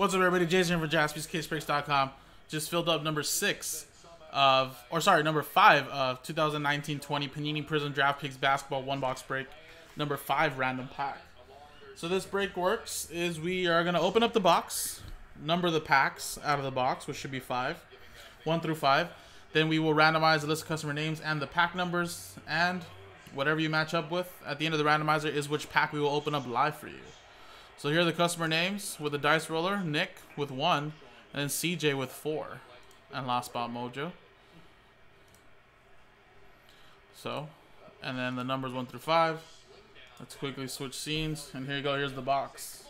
What's up, everybody? Jason here for JaspysCaseBreaks.com. Just filled up number six of, or sorry, number five of 2019-20 Panini Prizm Draft Picks Basketball One Box Break. Number five random pack. So this break works is we are going to open up the box, number the packs out of the box, which should be five, one through five. Then we will randomize the list of customer names and the pack numbers, and whatever you match up with at the end of the randomizer is which pack we will open up live for you. So here are the customer names with the dice roller, Nick with one, and then CJ with four, and Last Spot Mojo. So, and then the numbers one through five. Let's quickly switch scenes, and here you go. Here's the box.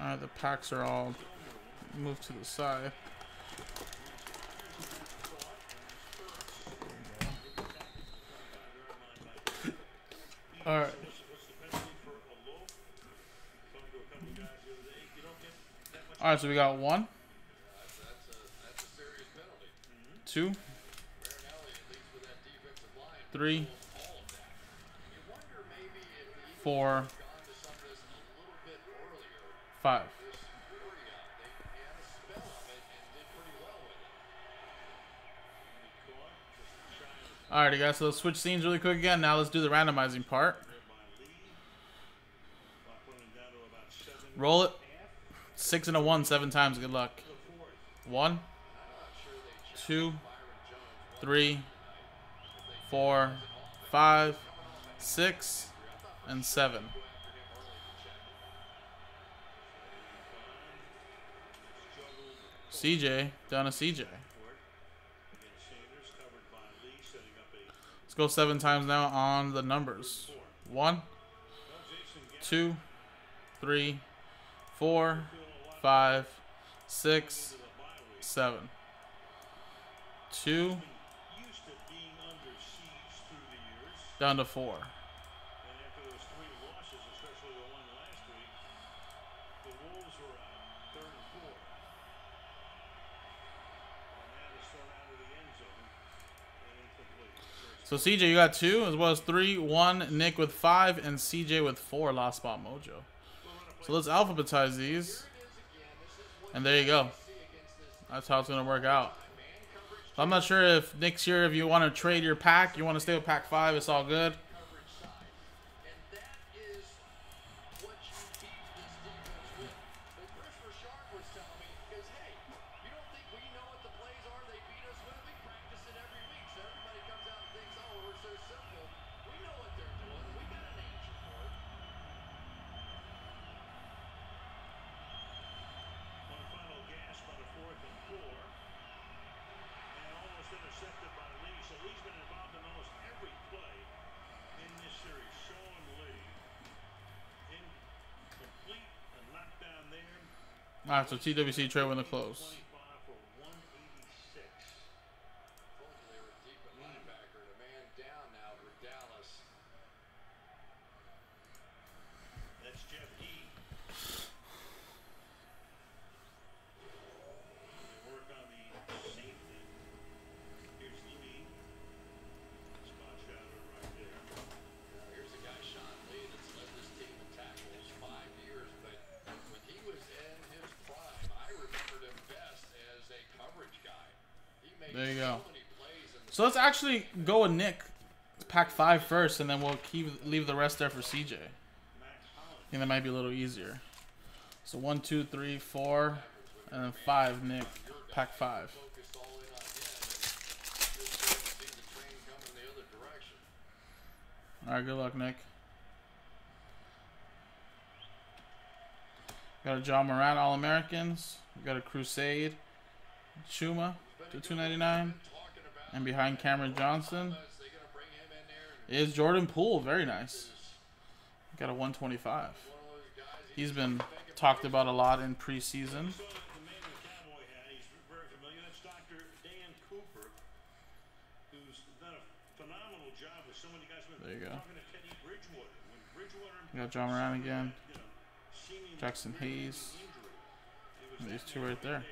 Alright, the packs are all moved to the side. Alright. Alright, so we got one, two, three, four, five. Alrighty guys, so let's switch scenes really quick again. Now let's do the randomizing part. Roll it. Six and a one, seven times. Good luck. One, two, three, four, five, six, and seven. CJ, down to CJ. Let's go seven times now on the numbers. One, two, three, four, five, six, seven. Two, down to four. So CJ, you got two, as well as three, one, Nick with five, and CJ with four, Last Spot Mojo. So let's alphabetize these. And there you go. That's how it's to work out. So I'm not sure if Nick's here, if you want to trade your pack, you want to stay with pack five, it's all good. Alright, so TWC trade the close. There you go. So let's actually go with Nick, pack five first, and then we'll keep leave the rest there for CJ. I think that might be a little easier. So one, two, three, four, and then five. Nick, pack five. All right, good luck, Nick. Got a Ja Morant All Americans. got a Crusade. Chuma to 299. And behind Cameron Johnson is Jordan Poole. Very nice. Got a 125. He's been talked about a lot in preseason. There you go. We got Ja Morant again. Jaxson Hayes. These two right there.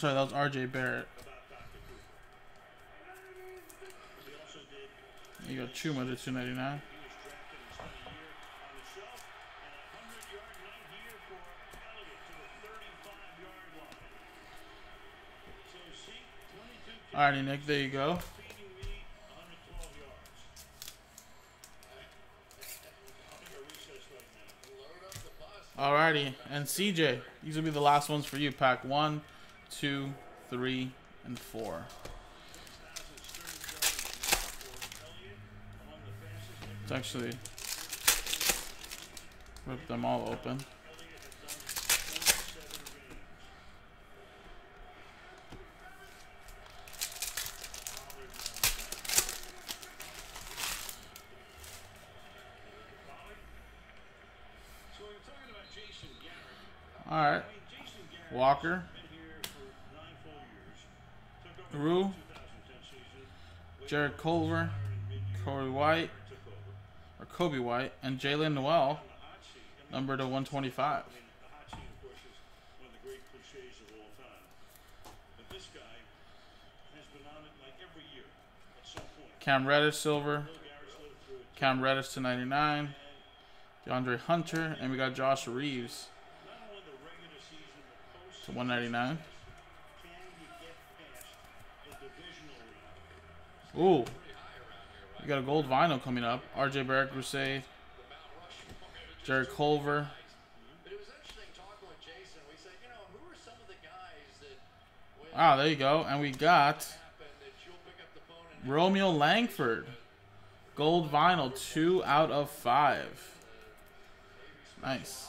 Sorry, that was RJ Barrett. You got Chuma to 299. Alrighty, Nick, there you go. Alrighty, and CJ, these will be the last ones for you. Pack one, two, three, and four. Let's actually rip them all open. All right. Walker. Rue. Jarrett Culver. Corey White. Or Coby White. And Jaylen Nowell. Number to 125. Cam Reddish silver. Cam Reddish to 99. DeAndre Hunter. And we got Josh Reaves to 199. Ooh. We got a gold vinyl coming up. RJ Barrett Crusade. Jarrett Culver. Ah, there you go. And we got Romeo Langford. Gold vinyl, two out of five. Nice.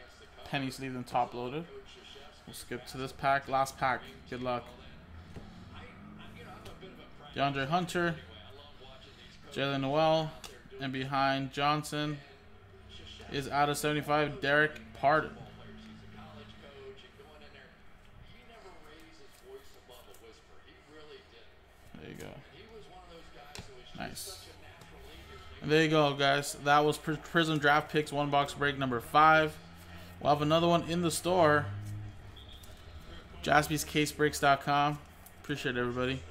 penny sleeved and top loaded. We'll skip to this pack. Last pack. Good luck. DeAndre Hunter. Jaylen Nowell. And behind Johnson is out of 75, Derek Pardon. There you go. Nice. There you go, guys. That was Prizm Draft Picks one box break number five. We'll have another one in the store. JaspysCaseBreaks.com. Appreciate everybody.